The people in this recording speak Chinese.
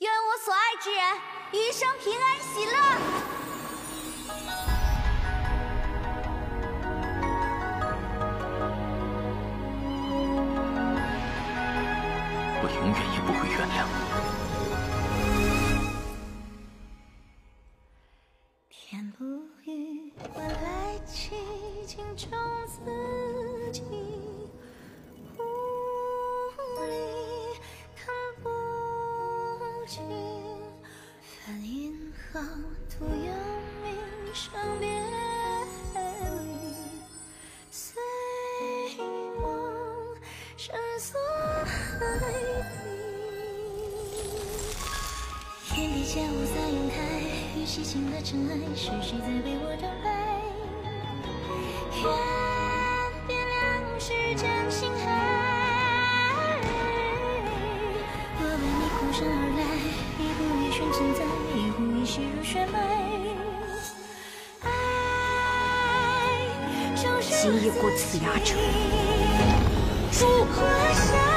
愿我所爱之人余生平安喜乐。我永远也不会原谅。天不语，晚来凄清中自己。徒有名声别离。随我深锁海底。天地间五色晕开，与西情的尘埃，是谁在为我等待？愿点亮世间星海。我为你孤身而来，一步一瞬存在，今夜过此崖者，诛！